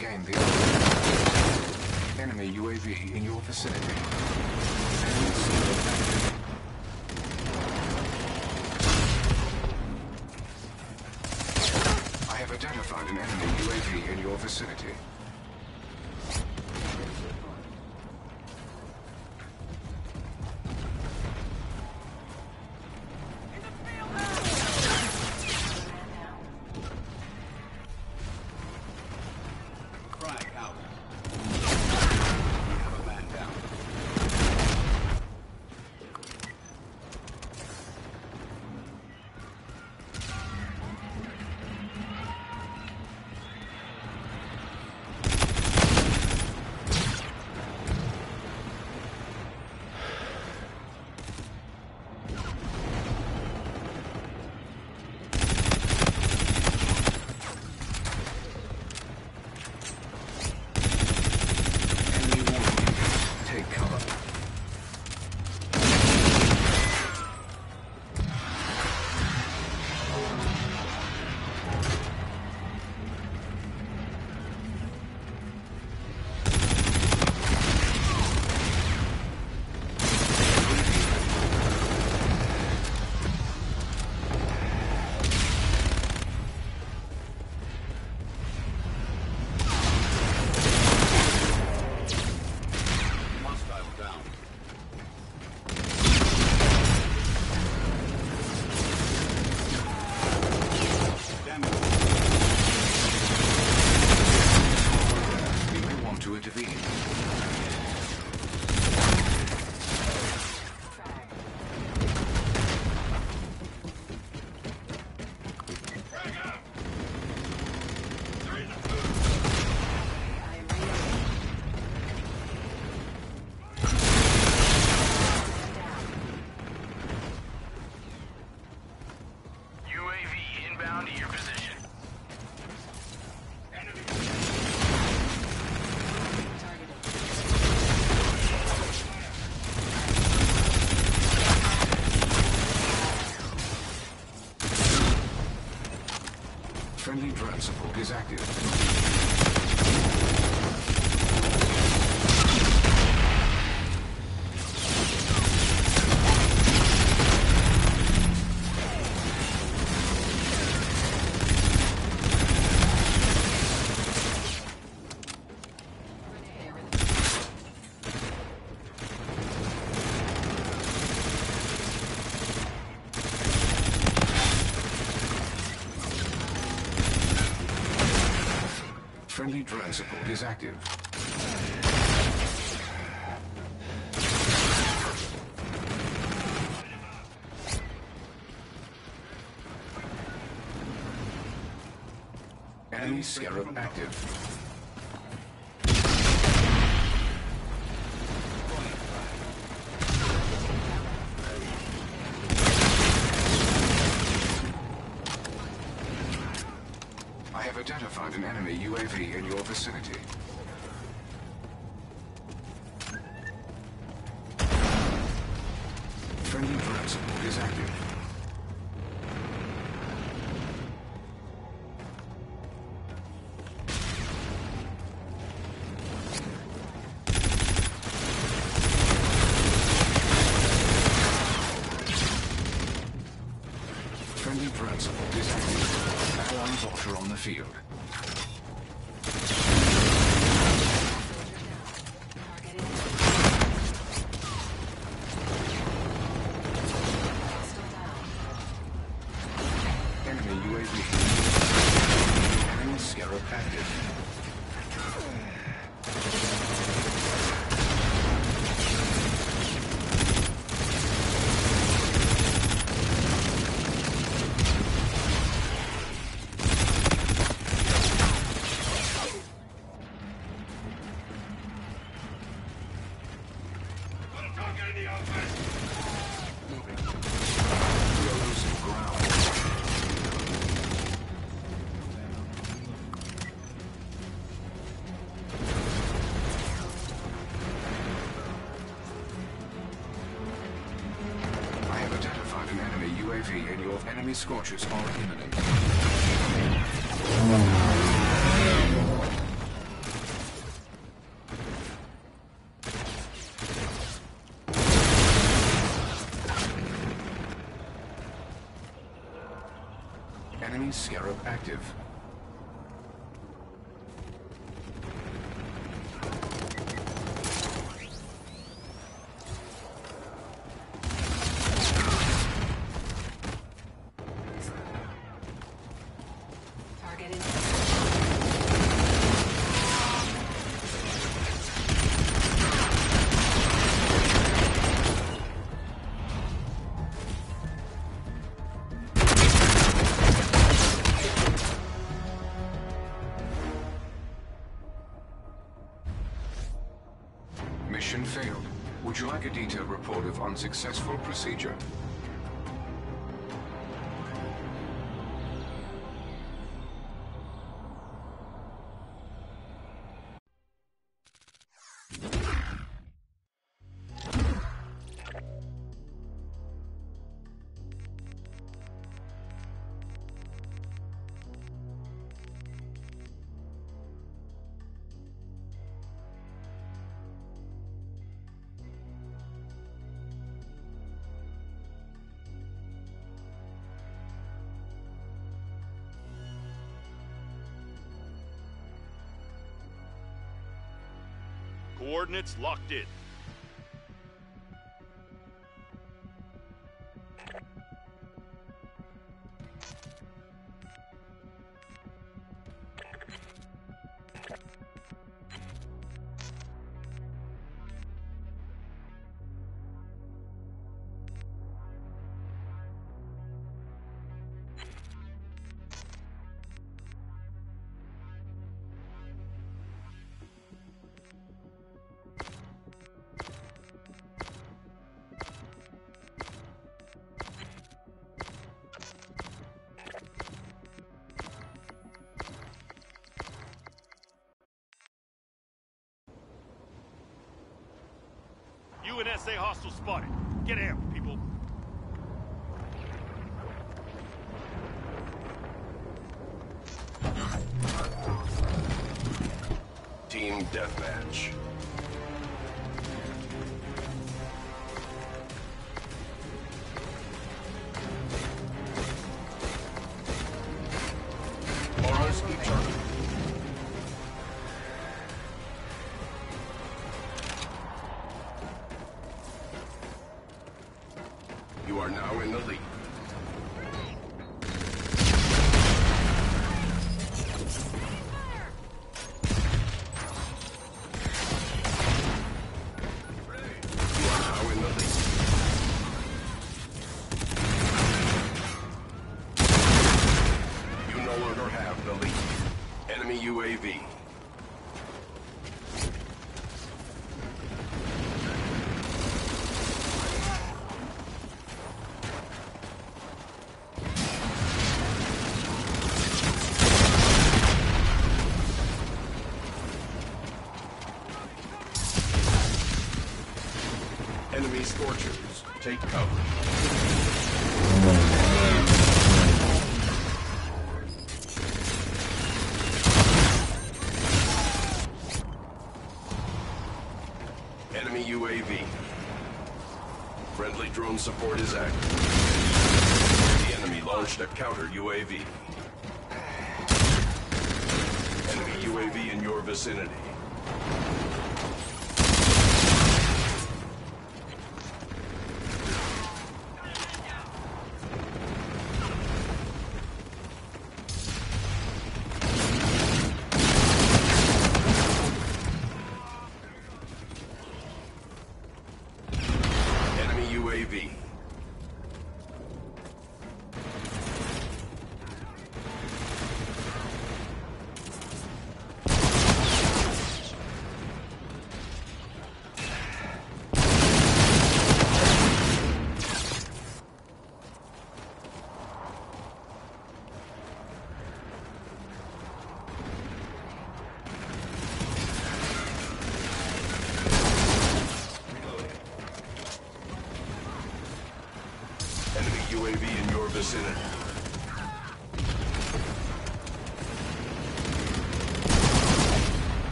The enemy UAV in your vicinity. I have identified an enemy UAV in your vicinity. is active. Drone support is active. Enemy scarab active. in your vicinity. active. enemy scorches are imminent. Enemy scarab active. A detailed report of unsuccessful procedure? Coordinates locked in. UNSA hostile spotted. Get amped, people. Team Deathmatch. Enemy Scorchers. Take cover. Enemy UAV. Friendly drone support is active. The enemy launched a counter UAV. Enemy UAV in your vicinity.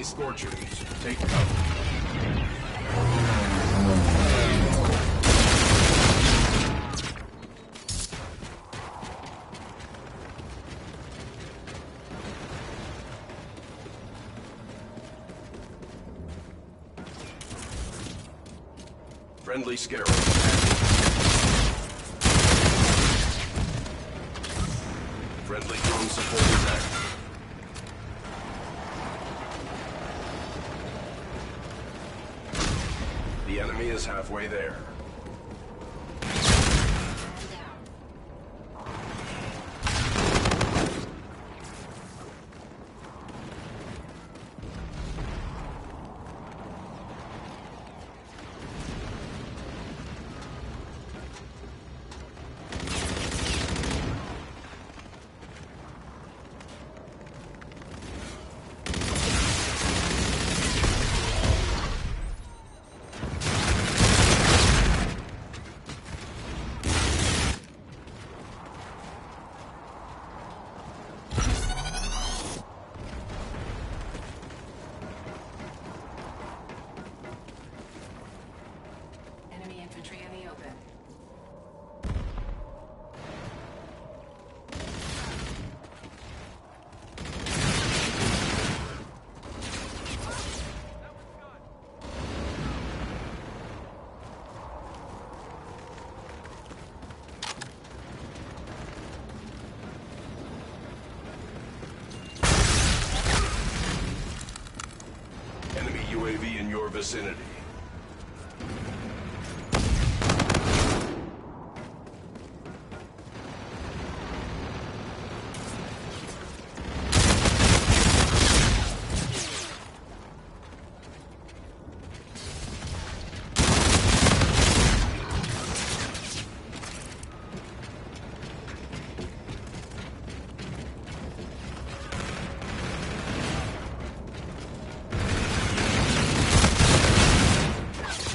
Enemy Scorchers. Take cover. Friendly Scarab. The enemy is halfway there. Vicinity.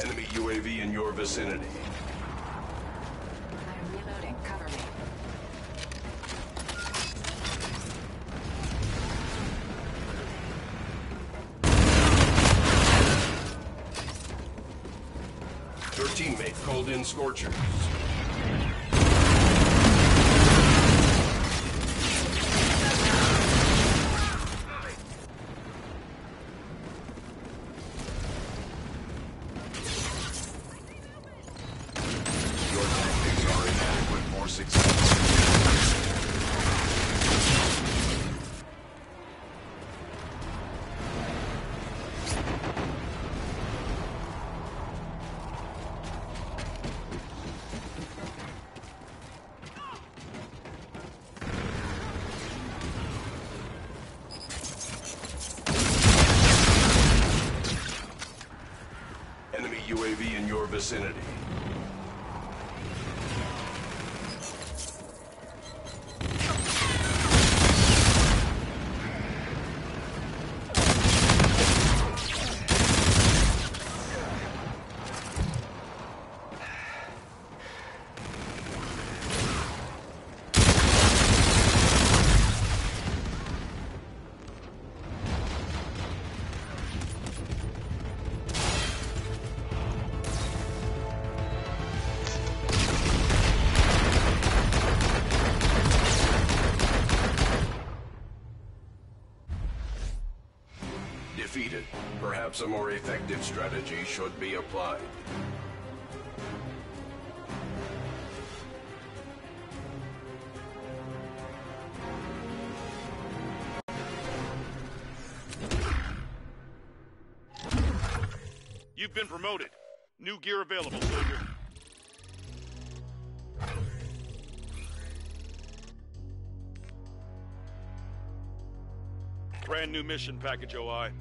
Enemy UAV in your vicinity. I am reloading. Cover me. Your teammate called in Scorchers. Perhaps a more effective strategy should be applied. You've been promoted. New gear available, soldier. Brand new mission package, OI.